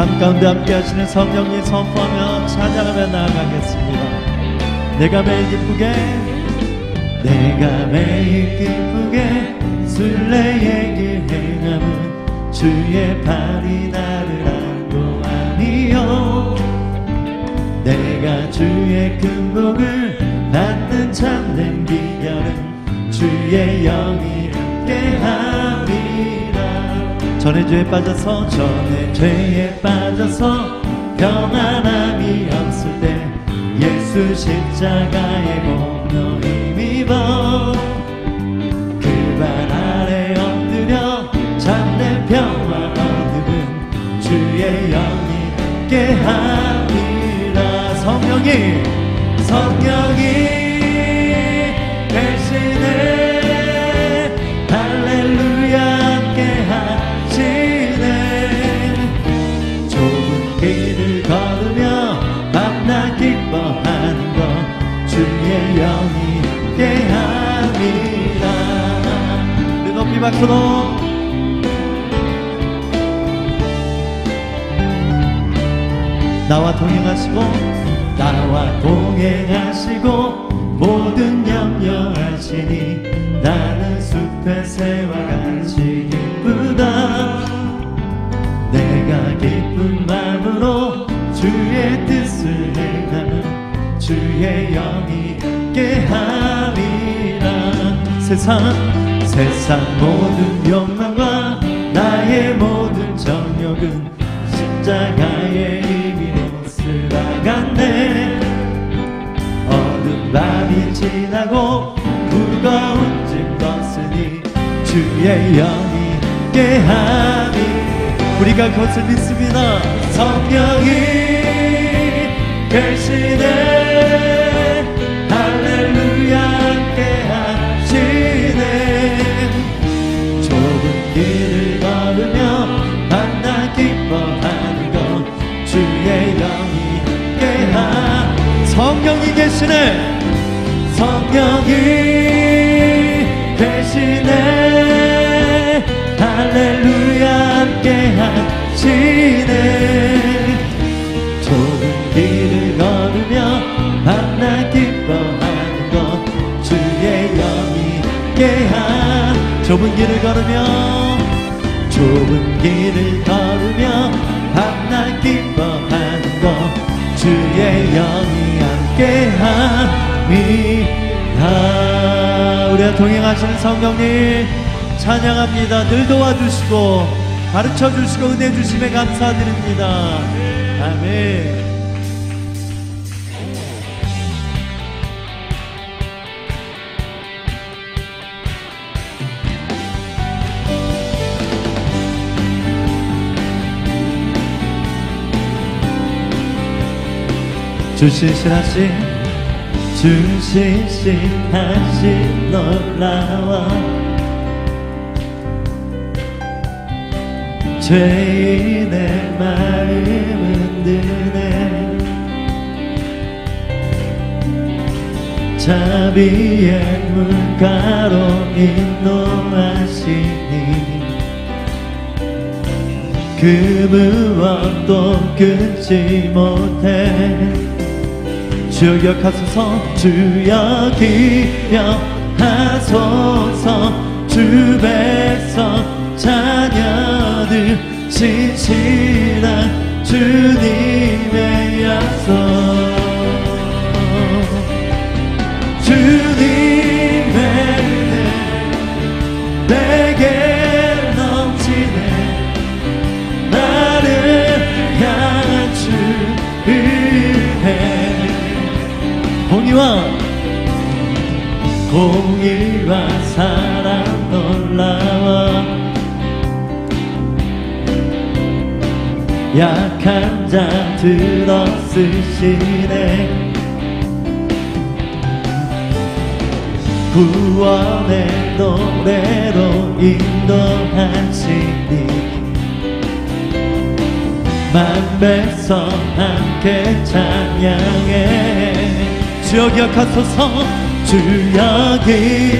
삶 가운데 함께 하시는 성령님 선포하며 찬양하며 나아가겠습니다. 내가 매일 기쁘게 내가 매일 기쁘게 순례의 길 행함은 주의 발이 나를 안고하니요. 내가 주의 큰 복을 받는 참된 비결은 주의 영이 함께함이라 전에 죄에 빠져서 전에 죄에 빠져서 평안함이 없을 때 예수 십자가의 공로 힘입어 그발 아래 엎드려 참된 평화 얻음은 주의 영이 함께함이라. 성령이 성령이 박수로. 나와 동행하시고 나와 동행하시고 모든 염려하시니 나는 숲의 새와 같이 기쁘다. 내가 기쁜 마음으로 주의 뜻을 행하는 주의 영이 깨함이라. 세상 세상 모든 욕망과 나의 모든 정욕은 십자가의 힘으로 쓸어갔네. 어두운 밤이 지나고 무거운 짐 벗으니 주의 영이 깨함이 우리가 그것을 믿습니다. 성령이 계시네 좁은 길을 걸으며 만나 기뻐하는 것 주의 영이 좁은 길을 걸으며 좁은 기뻐하는 것 주의 영이 함께함이다 우리와 동행하시는 성령님 찬양합니다. 늘 도와주시고 가르쳐 주시고 은혜 주심에 감사드립니다. 아멘. 주시시하신 주시시하신 놀라워 죄인의 마음은 드네. 자비의 물가로 인도하시니 그 무엇도 끊지 못해. 주여 기억하소서 주여 기억하소서 주 백성 자녀 들 신실한 주님의 약속. 주님의 내게 넘치네. 나를 향한 주의해 공의와 공의 약한 자 들어 쓰시네. 구원의 노래로 인도하시니 만배성 함께 찬양해. 주여 기억하소서. 주여 기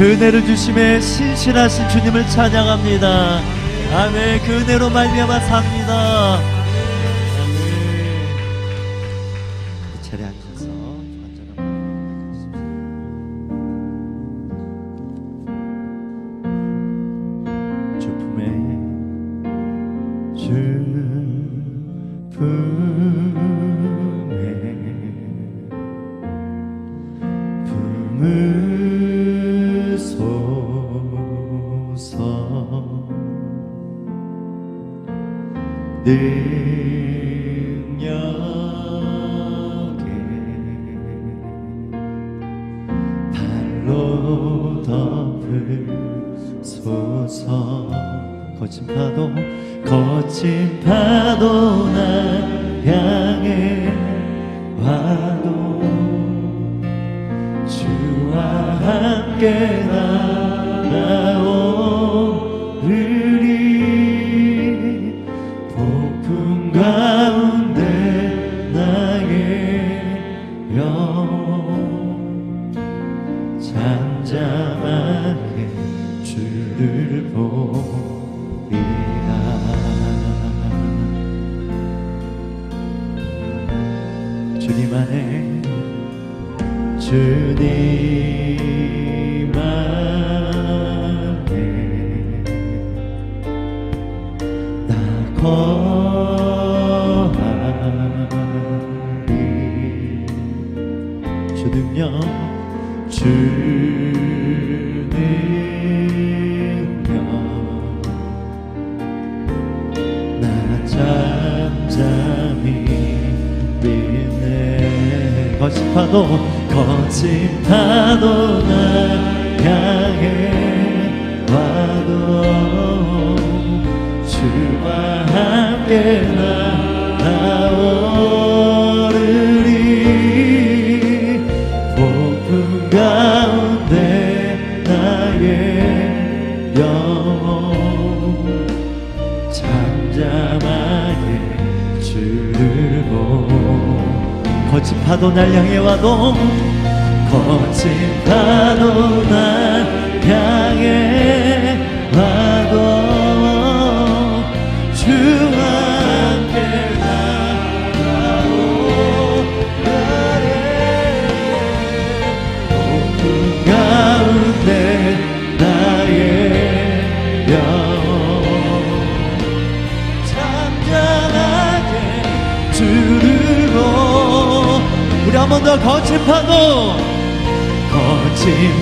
그 은혜를 주심에 신실하신 주님을 찬양합니다. 아멘. 그 은혜로 말미암아 삽니다. 아멘. 이 자리에 앉으셔서 능력에 발로 덮으소서. 거친 파도 거친 파도 나 향해 와도. 주와 함께 나 주님 안에 주님 안 거친 파도 나 향해 와도 주와 함께 나아오르 파도 날 향해 와도 거친 파도 날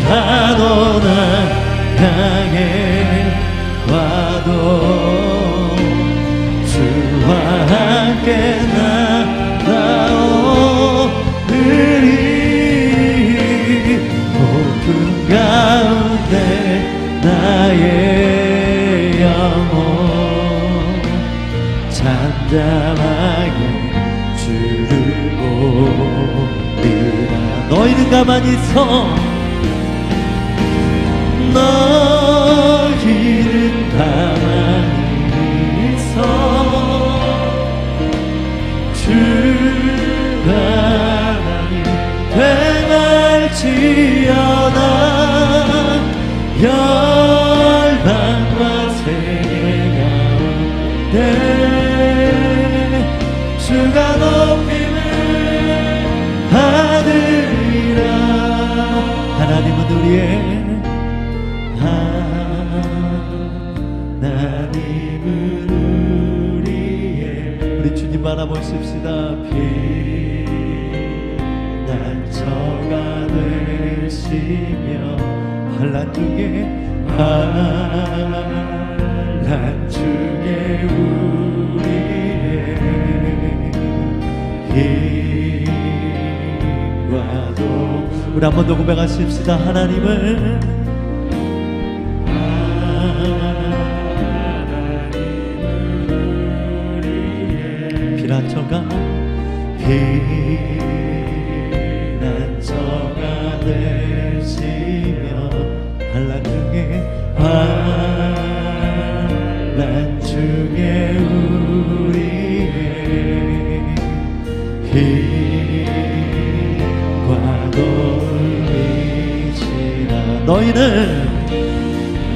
파도 나 향해 와도 주와 함께 나아오르리 폭풍 가운데 나의 영혼 잠잠하게 주를 보리라. 너희는 가만히 있 어 되시며 환란 중에 환란 중에 우리의 힘과도 우리 한 번 더 고백하십시다 하나님을 돌리시라. 너희는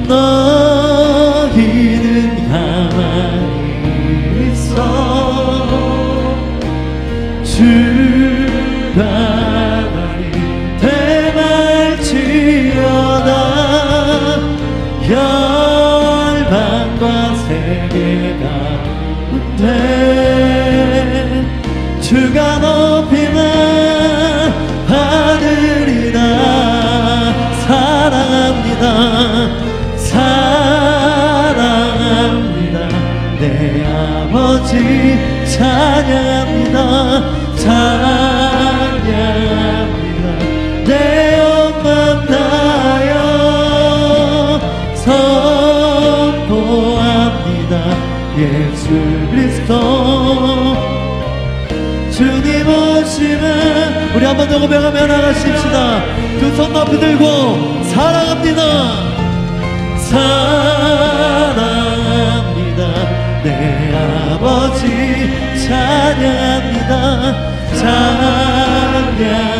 너희는 가만히 있어. 주가 주가 높 예수 그리스도. 주님 오시면 우리 한 번 더 고백하며 나가십시다. 두 손 높이 들고 사랑합니다. 사랑합니다. 내 아버지 찬양합니다 찬양